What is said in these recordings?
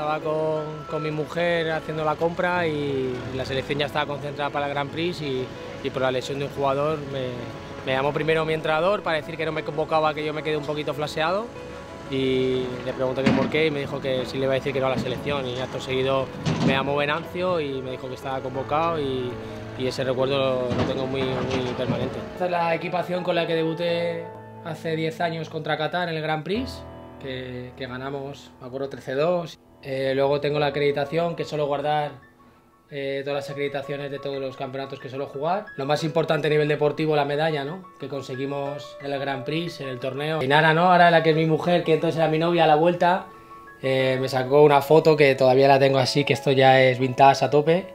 estaba con, con, mi mujer haciendo la compra y la selección ya estaba concentrada para el Grand Prix y, y por la lesión de un jugador me, me, llamó primero mi entrenador para decir que no me convocaba, que yo me quedé un poquito flaseado y le pregunté que por qué y me dijo que sí le iba a decir que no a la selección y acto seguido me llamó Venancio y me dijo que estaba convocado y, y ese recuerdo lo, tengo muy, muy permanente. Esta es la equipación con la que debuté hace 10 años contra Qatar en el Grand Prix que, que ganamos, me acuerdo, 13-2. Eh, luego tengo la acreditación, que suelo guardar eh, todas las acreditaciones de todos los campeonatos que suelo jugar. Lo más importante a nivel deportivo, la medalla, ¿no? Que conseguimos en el Grand Prix, en el torneo. Y Nara, ¿no? Ahora la que es mi mujer, que entonces era mi novia a la vuelta, eh, me sacó una foto que todavía la tengo así, que esto ya es vintage a tope.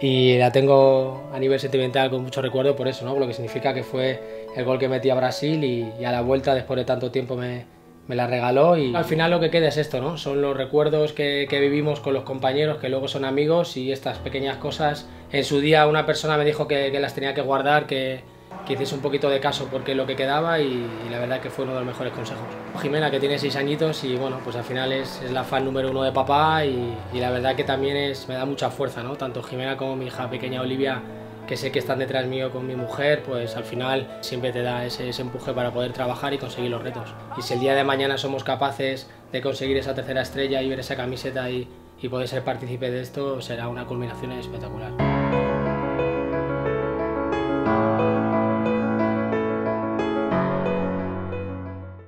Y la tengo a nivel sentimental con mucho recuerdo por eso, ¿no? Lo que significa que fue el gol que metí a Brasil y, y a la vuelta, después de tanto tiempo, me, me la regaló y al final lo que queda es esto, ¿no? Son los recuerdos que, vivimos con los compañeros, que luego son amigos y estas pequeñas cosas. En su día una persona me dijo que, las tenía que guardar, que, que, hiciese un poquito de caso porque lo que quedaba y, la verdad que fue uno de los mejores consejos. Jimena, que tiene seis añitos y bueno, pues al final es, es la fan número uno de papá y, y, la verdad que también es, me da mucha fuerza, ¿no? Tanto Jimena como mi hija pequeña Olivia que sé que están detrás mío con mi mujer, pues al final siempre te da ese, empuje para poder trabajar y conseguir los retos. Y si el día de mañana somos capaces de conseguir esa tercera estrella y ver esa camiseta y, y poder ser partícipe de esto, será una culminación espectacular.